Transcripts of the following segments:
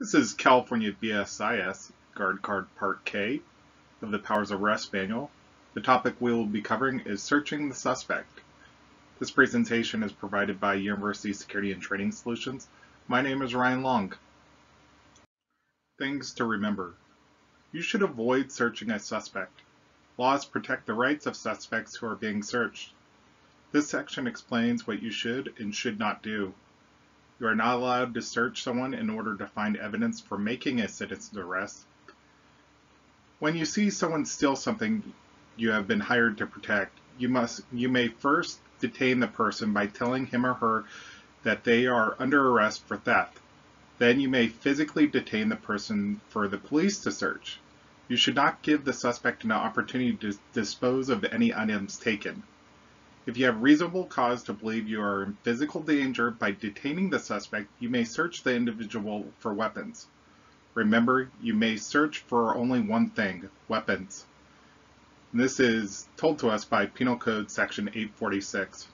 This is California BSIS Guard Card Part K of the Powers of Arrest Manual. The topic we will be covering is searching the suspect. This presentation is provided by University Security and Training Solutions. My name is Ryan Long. Things to remember. You should avoid searching a suspect. Laws protect the rights of suspects who are being searched. This section explains what you should and should not do. You are not allowed to search someone in order to find evidence for making a citizen's arrest. When you see someone steal something you have been hired to protect, you must you may first detain the person by telling him or her that they are under arrest for theft. Then you may physically detain the person for the police to search. You should not give the suspect an opportunity to dispose of any items taken. If you have reasonable cause to believe you are in physical danger by detaining the suspect, you may search the individual for weapons. Remember, you may search for only one thing, weapons. This is told to us by Penal Code Section 846.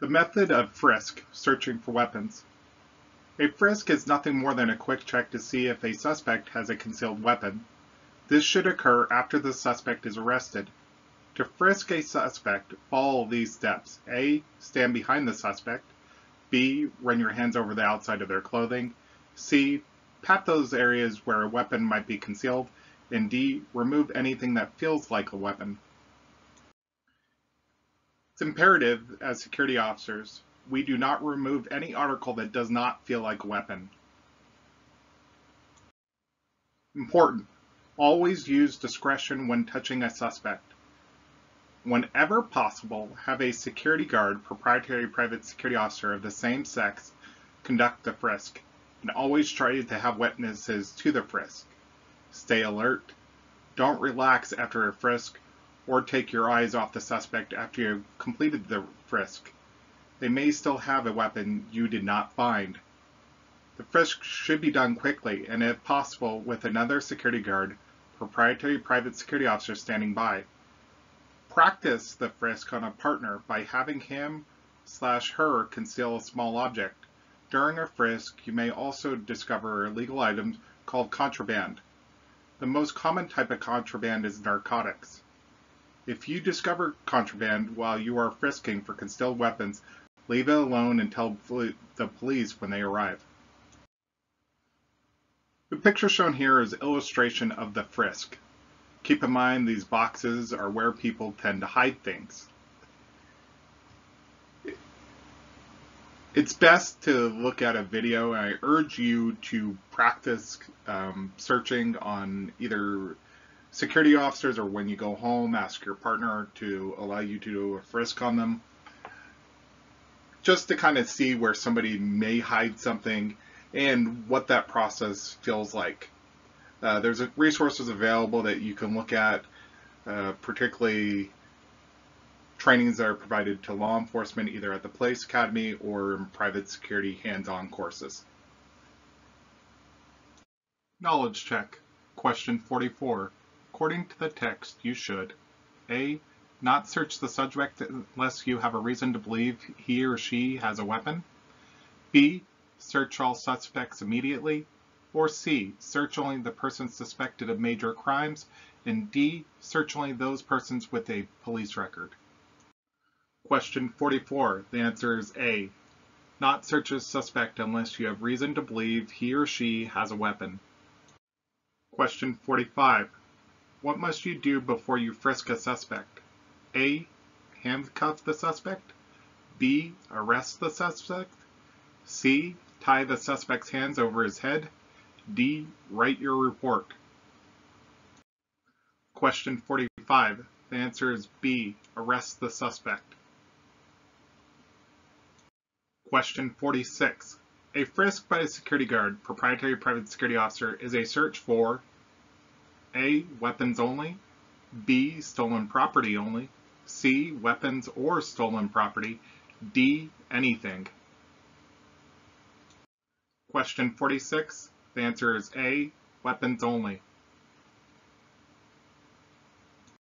The method of frisk, searching for weapons. A frisk is nothing more than a quick check to see if a suspect has a concealed weapon. This should occur after the suspect is arrested. To frisk a suspect, follow these steps. A. Stand behind the suspect. B. Run your hands over the outside of their clothing. C. Pat those areas where a weapon might be concealed. And D. Remove anything that feels like a weapon. It's imperative, as security officers, we do not remove any article that does not feel like a weapon. Important. Always use discretion when touching a suspect. Whenever possible, have a security guard, proprietary private security officer of the same sex, conduct the frisk, and always try to have witnesses to the frisk. Stay alert. Don't relax after a frisk or take your eyes off the suspect after you have completed the frisk. They may still have a weapon you did not find. The frisk should be done quickly and if possible with another security guard, proprietary private security officer standing by practice the frisk on a partner by having him slash her conceal a small object. During a frisk, you may also discover illegal items called contraband. The most common type of contraband is narcotics. If you discover contraband while you are frisking for concealed weapons, leave it alone and tell the police when they arrive. The picture shown here is illustration of the frisk. Keep in mind these boxes are where people tend to hide things. It's best to look at a video and I urge you to practice um, searching on either security officers or when you go home, ask your partner to allow you to do a frisk on them. Just to kind of see where somebody may hide something and what that process feels like. Uh, there's resources available that you can look at, uh, particularly trainings that are provided to law enforcement either at the Police Academy or in private security hands-on courses. Knowledge check. Question 44. According to the text, you should A. Not search the subject unless you have a reason to believe he or she has a weapon. B. Search all suspects immediately. Or C, search only the persons suspected of major crimes. And D, search only those persons with a police record. Question 44, the answer is A. Not search a suspect unless you have reason to believe he or she has a weapon. Question 45. What must you do before you frisk a suspect? A. Handcuff the suspect. B. Arrest the suspect. C. Tie the suspect's hands over his head. D. Write your report. Question 45. The answer is B. Arrest the suspect. Question 46. A frisk by a security guard, proprietary private security officer, is a search for A. Weapons only, B. Stolen property only, C. Weapons or stolen property, D. Anything. Question 46. The answer is A, weapons only.